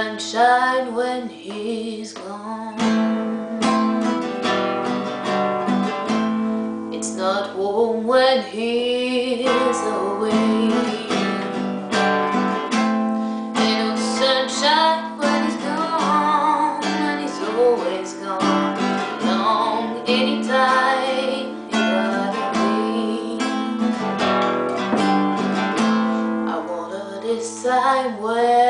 sunshine when he's gone. It's not warm when he's away. Ain't no sunshine when he's gone, and he's always gone. Long anytime he got away. I wonder this time when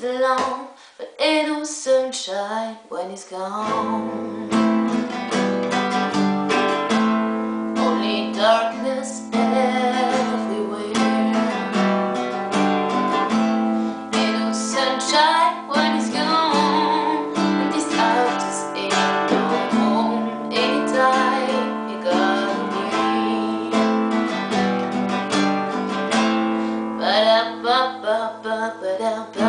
days long But ain't no sunshine when he's gone. Only darkness everywhere. Ain't no sunshine when he's gone And this house just ain't no home. Anytime you got away Ba-da-ba-ba-ba-ba-da-ba.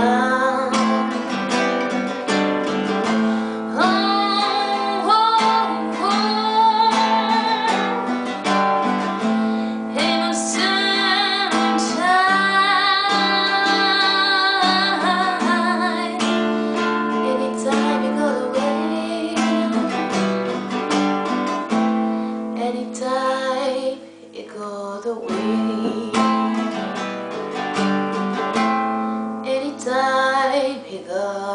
all the way. Anytime he goes